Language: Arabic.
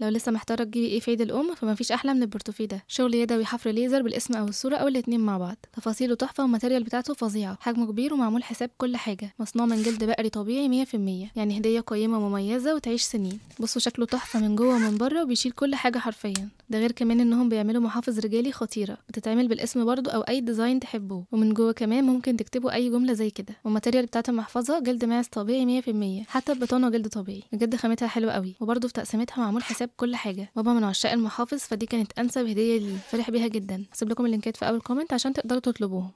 لو لسه محتارة تجيبي إيه في عيد الام فمفيش أحلى من ال portefeuille ده شغل يدوي حفر ليزر بالاسم أو الصورة أو الاتنين مع بعض. تفاصيله تحفة وال material بتاعته فظيعة. حجمه كبير ومعمول حساب كل حاجة. مصنوع من جلد بقري طبيعي 100% يعني هدية قيمة ومميزه وتعيش سنين. بصوا شكله تحفة من جوه ومن بره وبيشيل كل حاجة حرفيا. ده غير كمان إنهم بيعملوا محافظ رجالي خطيرة بتتعمل بالاسم برضو أو أي design تحبوه ومن جوه كمان ممكن تكتبوا أي جملة زي كده. وال material بتاعت المحفظة جلد ماعز طبيعي 100% حتى البطانة جلد طبيعي. بجد خامتها حلوة قوي. وبرضه في تقسيمتها معمول حساب كل حاجة. بابا من عشاق المحافظ فدي كانت أنسب هدية ليه. فرح بيها جدا. هسيب لكم اللينكات في أول كومنت عشان تقدروا تطلبوهم.